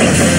Gracias.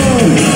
On.